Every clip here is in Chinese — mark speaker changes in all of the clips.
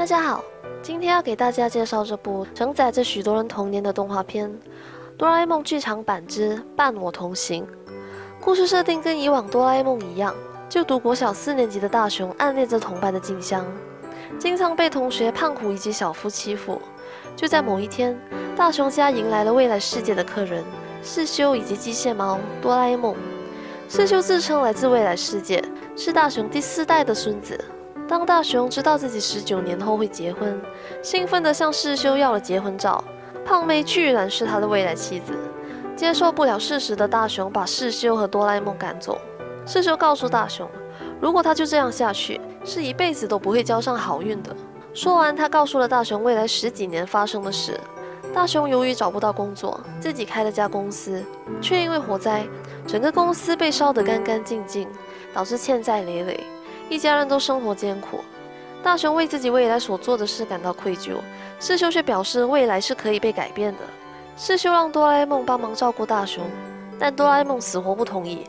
Speaker 1: 大家好，今天要给大家介绍这部承载着许多人童年的动画片《哆啦 A 梦剧场版之伴我同行》。故事设定跟以往哆啦 A 梦一样，就读国小四年级的大雄暗恋着同班的静香，经常被同学胖虎以及小夫欺负。就在某一天，大雄家迎来了未来世界的客人世修以及机械猫哆啦 A 梦。世修自称来自未来世界，是大雄第四代的孙子。当大雄知道自己十九年后会结婚，兴奋地向世修要了结婚照。胖妹居然是他的未来妻子，接受不了事实的大雄把世修和哆啦 A 梦赶走。世修告诉大雄，如果他就这样下去，是一辈子都不会交上好运的。说完，他告诉了大雄未来十几年发生的事。大雄由于找不到工作，自己开了家公司，却因为火灾，整个公司被烧得干干净净，导致欠债累累。一家人都生活艰苦，大雄为自己未来所做的事感到愧疚。世修却表示未来是可以被改变的。世修让哆啦 A 梦帮忙照顾大雄，但哆啦 A 梦死活不同意。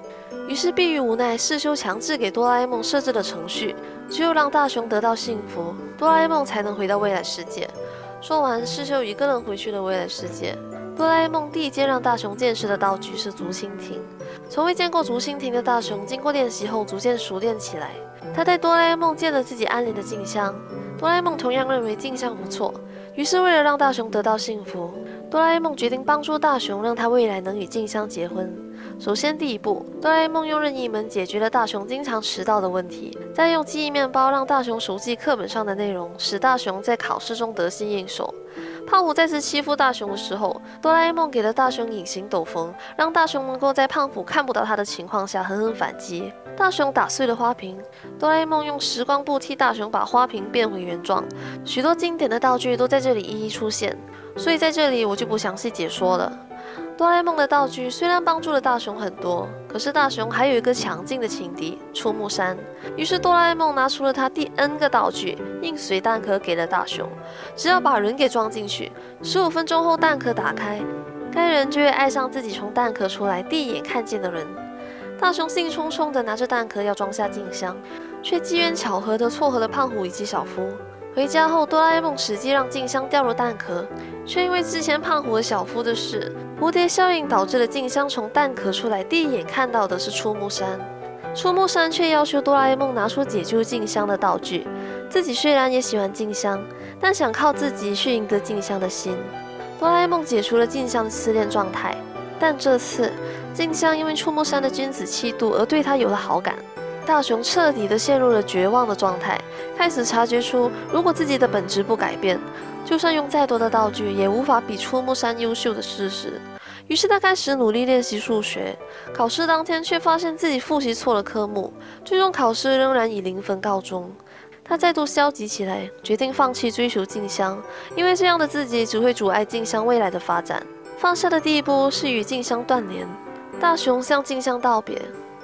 Speaker 1: 于是迫于无奈，世修强制给哆啦 A 梦设置了程序，只有让大雄得到幸福，哆啦 A 梦才能回到未来世界。说完，世修一个人回去了未来世界。哆啦 A 梦第一件让大雄见识的道具是竹蜻蜓。从未见过竹蜻蜓的大雄，经过练习后逐渐熟练起来。他带哆啦 A 梦见了自己暗恋的静香，哆啦 A 梦同样认为静香不错，于是为了让大雄得到幸福，哆啦 A 梦决定帮助大雄，让他未来能与静香结婚。首先，第一步，哆啦 A 梦用任意门解决了大雄经常迟到的问题，再用记忆面包让大雄熟记课本上的内容，使大雄在考试中得心应手。胖虎再次欺负大雄的时候，哆啦 A 梦给了大雄隐形斗篷，让大雄能够在胖虎看不到他的情况下狠狠反击。大雄打碎了花瓶，哆啦 A 梦用时光布替大雄把花瓶变回原状。许多经典的道具都在这里一一出现，所以在这里我就不详细解说了。哆啦 A 梦的道具虽然帮助了大雄很多，可是大雄还有一个强劲的情敌——出木山。于是哆啦 A 梦拿出了他第 N 个道具——硬随蛋壳给了大雄，只要把人给装进去，十五分钟后蛋壳打开，该人就会爱上自己从蛋壳出来第一眼看见的人。大雄兴冲冲地拿着蛋壳要装下静香，却机缘巧合地撮合了胖虎以及小夫。回家后，哆啦 A 梦实际让静香掉入蛋壳，却因为之前胖虎和小夫的事，蝴蝶效应导致了静香从蛋壳出来第一眼看到的是出木山。出木山却要求哆啦 A 梦拿出解救静香的道具。自己虽然也喜欢静香，但想靠自己去赢得静香的心。哆啦 A 梦解除了静香的失恋状态，但这次。静香因为出木山的君子气度而对他有了好感，大雄彻底的陷入了绝望的状态，开始察觉出如果自己的本质不改变，就算用再多的道具也无法比出木山优秀的事实。于是他开始努力练习数学，考试当天却发现自己复习错了科目，最终考试仍然以零分告终。他再度消极起来，决定放弃追求静香，因为这样的自己只会阻碍静香未来的发展。放下的第一步是与静香断联。大雄向静香道别，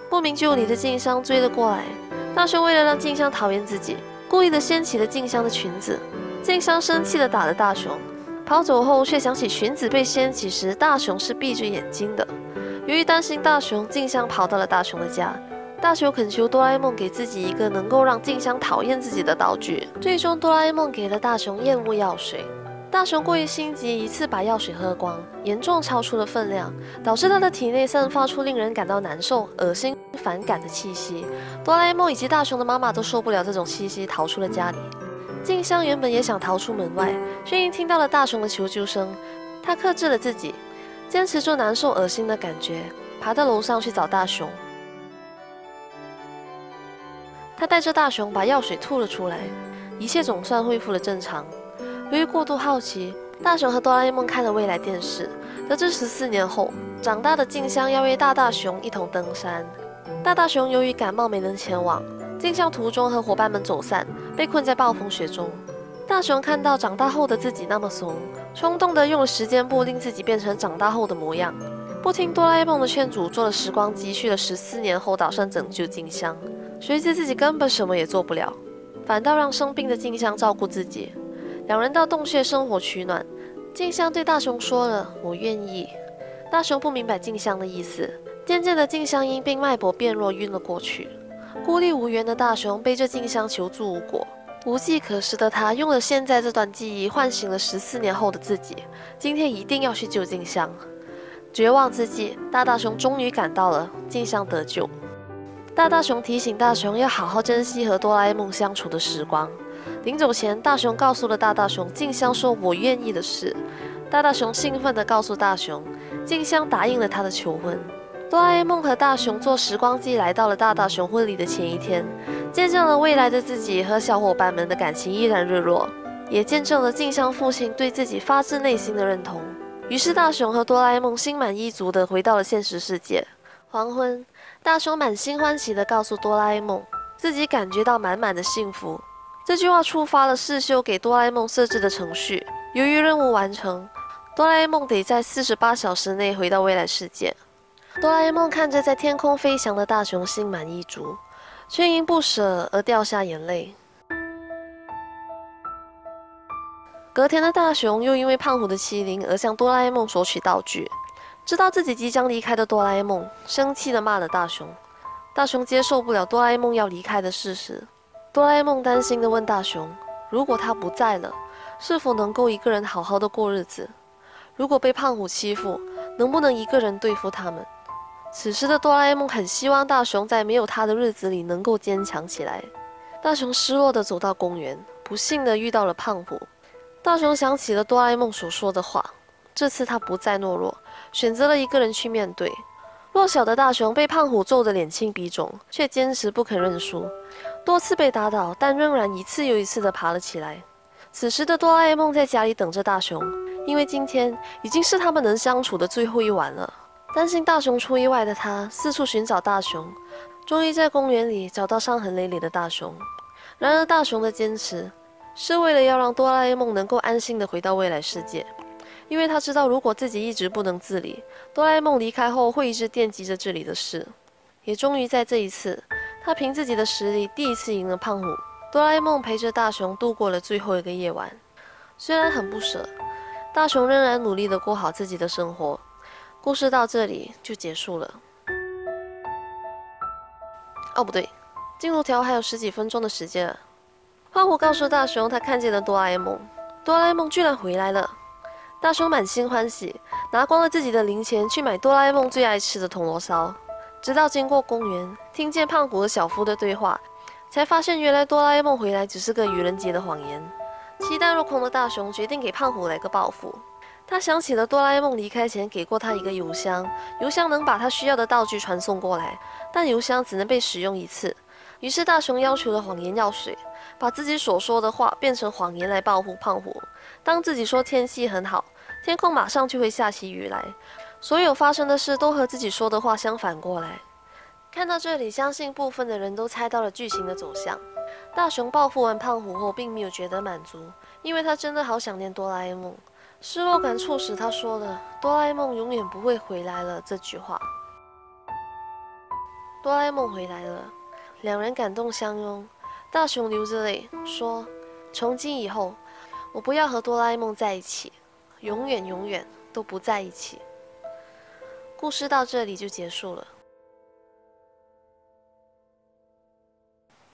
Speaker 1: 不明就里的静香追了过来。大雄为了让静香讨厌自己，故意的掀起了静香的裙子。静香生气的打了大雄，跑走后却想起裙子被掀起时，大雄是闭着眼睛的。由于担心大雄，静香跑到了大雄的家。大雄恳求哆啦 A 梦给自己一个能够让静香讨厌自己的道具。最终，哆啦 A 梦给了大雄厌恶药水。大雄过于心急，一次把药水喝光，严重超出了分量，导致他的体内散发出令人感到难受、恶心、反感的气息。哆啦 A 梦以及大雄的妈妈都受不了这种气息，逃出了家里。静香原本也想逃出门外，却因听到了大雄的求救声，她克制了自己，坚持住难受、恶心的感觉，爬到楼上去找大雄。他带着大雄把药水吐了出来，一切总算恢复了正常。由于过度好奇，大雄和哆啦 A 梦看了未来电视，得知十四年后长大的静香要约大大雄一同登山。大大雄由于感冒没能前往，静香途中和伙伴们走散，被困在暴风雪中。大雄看到长大后的自己那么怂，冲动地用了时间布令自己变成长大后的模样，不听哆啦 A 梦的劝阻，坐了时光机去了十四年后，打算拯救静香。谁知自己根本什么也做不了，反倒让生病的静香照顾自己。两人到洞穴生火取暖，静香对大雄说了：“我愿意。”大雄不明白静香的意思，渐渐的静香因病脉搏变弱，晕了过去。孤立无援的大雄背着静香求助无果，无计可施的他，用了现在这段记忆，唤醒了十四年后的自己。今天一定要去救静香。绝望之际，大大熊终于赶到了，静香得救。大大熊提醒大熊要好好珍惜和哆啦 A 梦相处的时光。临走前，大雄告诉了大大熊静香说“我愿意”的事。大大熊兴奋地告诉大雄，静香答应了他的求婚。哆啦 A 梦和大雄坐时光机来到了大大雄婚礼的前一天，见证了未来的自己和小伙伴们的感情依然热络，也见证了静香父亲对自己发自内心的认同。于是大雄和哆啦 A 梦心满意足地回到了现实世界。黄昏，大雄满心欢喜地告诉哆啦 A 梦，自己感觉到满满的幸福。这句话触发了世修给哆啦 A 梦设置的程序，由于任务完成，哆啦 A 梦得在四十八小时内回到未来世界。哆啦 A 梦看着在天空飞翔的大雄，心满意足，却因不舍而掉下眼泪。隔天的大雄又因为胖虎的欺凌而向哆啦 A 梦索取道具，知道自己即将离开的哆啦 A 梦生气地骂了大雄。大雄接受不了哆啦 A 梦要离开的事实，哆啦 A 梦担心地问大雄：如果他不在了，是否能够一个人好好的过日子？如果被胖虎欺负，能不能一个人对付他们？此时的哆啦 A 梦很希望大雄在没有他的日子里能够坚强起来。大雄失落地走到公园，不幸地遇到了胖虎。大雄想起了哆啦 A 梦所说的话，这次他不再懦弱，选择了一个人去面对。弱小的大雄被胖虎揍得脸青鼻肿，却坚持不肯认输，多次被打倒，但仍然一次又一次地爬了起来。此时的哆啦 A 梦在家里等着大雄，因为今天已经是他们能相处的最后一晚了。担心大雄出意外的他，四处寻找大雄，终于在公园里找到伤痕累累的大雄。然而，大雄的坚持是为了要让哆啦 A 梦能够安心的回到未来世界，因为他知道，如果自己一直不能自理，哆啦 A 梦离开后会一直惦记着这里的事。也终于在这一次，他凭自己的实力第一次赢了胖虎。哆啦 A 梦陪着大雄度过了最后一个夜晚，虽然很不舍，大雄仍然努力的过好自己的生活。故事到这里就结束了。哦，不对，进度条还有十几分钟的时间。胖虎告诉大雄，他看见了哆啦 A 梦，哆啦 A 梦居然回来了。大雄满心欢喜，拿光了自己的零钱去买哆啦 A 梦最爱吃的铜锣烧。直到经过公园，听见胖虎和小夫的对话，才发现原来哆啦 A 梦回来只是个愚人节的谎言。期待落空的大雄决定给胖虎来个报复。他想起了哆啦 A 梦离开前给过他一个邮箱，邮箱能把他需要的道具传送过来，但邮箱只能被使用一次。于是大雄要求了谎言药水，把自己所说的话变成谎言来报复胖虎。当自己说天气很好，天空马上就会下起雨来，所有发生的事都和自己说的话相反过来。看到这里，相信部分的人都猜到了剧情的走向。大雄报复完胖虎后，并没有觉得满足，因为他真的好想念哆啦 A 梦。失落感促使他说了“哆啦 A 梦永远不会回来了”这句话。哆啦 A 梦回来了，两人感动相拥。大雄流着泪说：“从今以后，我不要和哆啦 A 梦在一起，永远永远都不在一起。”故事到这里就结束了。《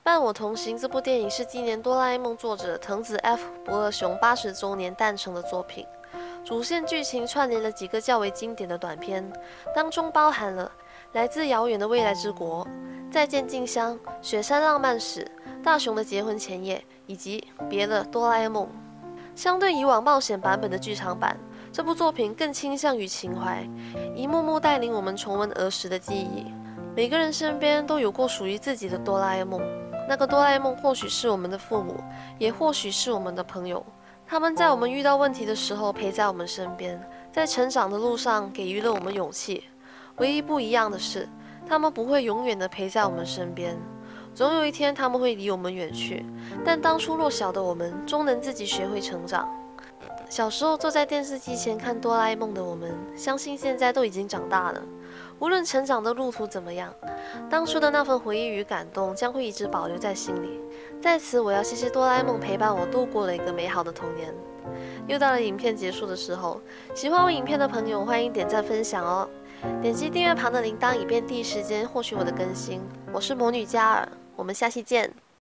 Speaker 1: 伴我同行》这部电影是纪念哆啦 A 梦作者藤子 F 不二雄八十周年诞生的作品。主线剧情串联了几个较为经典的短片，当中包含了《来自遥远的未来之国》、《再见静香》、《雪山浪漫史》、《大雄的结婚前夜》以及《别的哆啦 A 梦》。相对以往冒险版本的剧场版，这部作品更倾向于情怀，一幕幕带领我们重温儿时的记忆。每个人身边都有过属于自己的哆啦 A 梦。那个哆啦 A 梦或许是我们的父母，也或许是我们的朋友。他们在我们遇到问题的时候陪在我们身边，在成长的路上给予了我们勇气。唯一不一样的是，他们不会永远的陪在我们身边，总有一天他们会离我们远去。但当初弱小的我们，终能自己学会成长。小时候坐在电视机前看哆啦 A 梦的我们，相信现在都已经长大了。无论成长的路途怎么样，当初的那份回忆与感动将会一直保留在心里。在此，我要谢谢哆啦 A 梦陪伴我度过了一个美好的童年。又到了影片结束的时候，喜欢我影片的朋友欢迎点赞分享哦，点击订阅旁的铃铛，以便第一时间获取我的更新。我是魔女嘉尔，我们下期见。